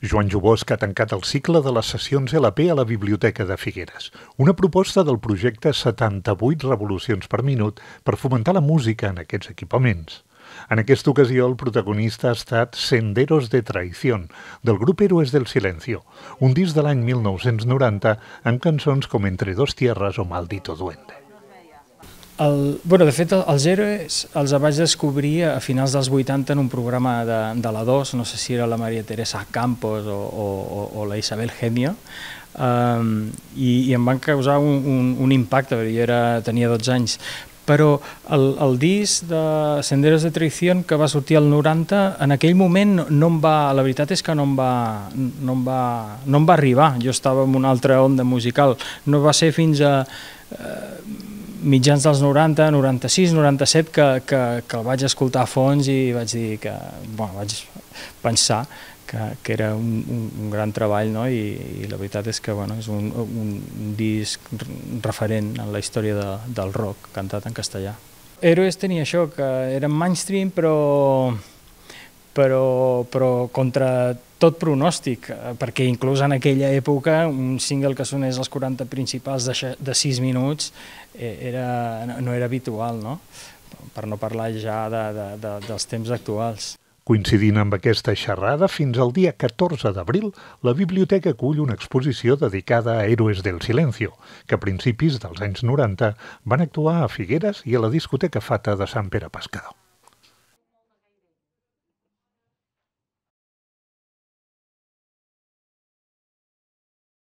Joan Jubosc ha tancat el cicle de les sessions LP a la Biblioteca de Figueres, una proposta del projecte 78 revolucions per minut per fomentar la música en aquests equipaments. En aquesta ocasió, el protagonista ha estat Senderos de Traición, del grup Héroes del Silencio, un disc de l'any 1990 amb cançons com Entre dos tierras o Maldito Duende. El, bueno, de fet, els héroes els vaig descobrir a finals dels 80 en un programa de, de la 2, no sé si era la Maria Teresa Campos o, o, o la Isabel Gemio, um, i, i em van causar un, un, un impacte, perquè jo era, tenia 12 anys, però el, el disc de Senderos de Traición que va sortir al 90, en aquell moment no, no em va, la veritat és que no em va, no em va, no em va arribar, jo estava en una altra onda musical, no va ser fins a... Mitjans dels 90, 96, 97, que, que, que el vaig escoltar a fons i vaig dir que, bueno, vaig pensar que, que era un, un, un gran treball no? I, i la veritat és que bueno, és un, un disc referent en la història de, del rock cantat en castellà. Héroes tenia això, que era mainstream però, però, però contra tot pronòstic, eh, perquè inclús en aquella època un single que sonés als 40 principals de, de 6 minuts eh, era, no era habitual, no? per no parlar ja de, de, de, dels temps actuals. Coincidint amb aquesta xerrada, fins al dia 14 d'abril, la biblioteca acull una exposició dedicada a Héroes del Silencio, que a principis dels anys 90 van actuar a Figueres i a la discoteca Fata de Sant Pere Pescador.